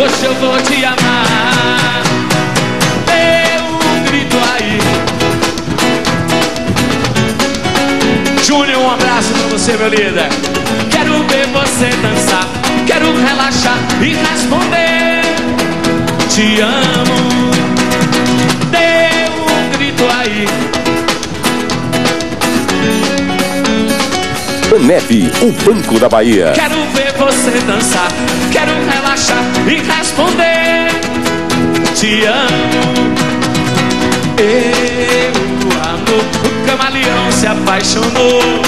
Hoje eu vou te amar. Dê um grito aí. Júnior, um abraço pra você, meu líder. Quero ver você dançar. Quero relaxar e responder. Te amo. Dê um grito aí. Banep, o Banco da Bahia. Quero ver você dançar, quero relaxar e responder. Te amo, eu amo. O camaleão se apaixonou.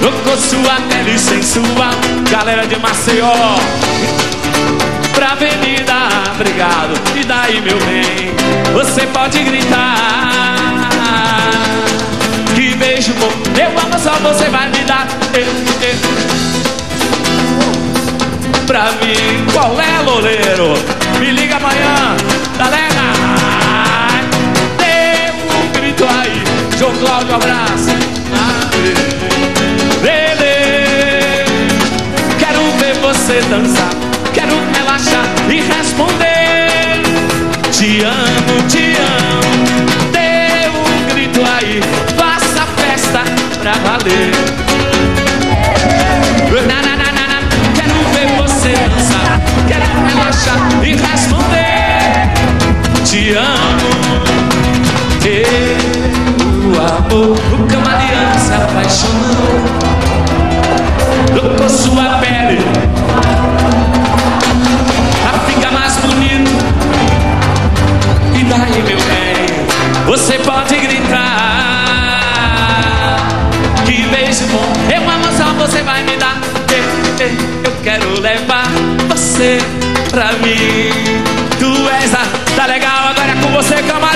Tocou sua pele sensual, galera de Maceió. Pra avenida, obrigado. E daí, meu bem, você pode gritar. Que beijo bom, eu amo só você vai me dar. Eh, eh. Pra mim, qual é, loleiro? Me liga amanhã, galera. Dê um grito aí, João Cláudio, abraço. Lele, quero ver você dançar, quero relaxar e responder. Te amo, te amo. Dê um grito aí, amor. O camaleão se apaixonou. Tocou sua pele pra ficar mais bonito. E daí, meu bem, você pode gritar. Que beijo bom, eu amo só você vai me dar. Eu quero levar você pra mim. Tu és a. Tá legal agora é com você, camaleão.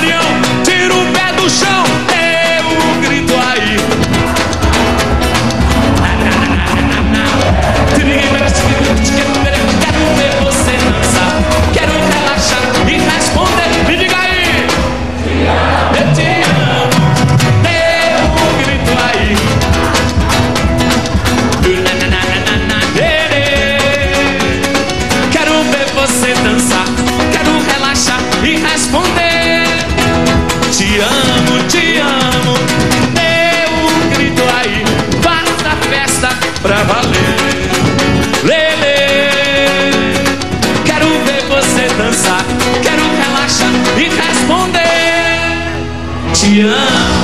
te amo.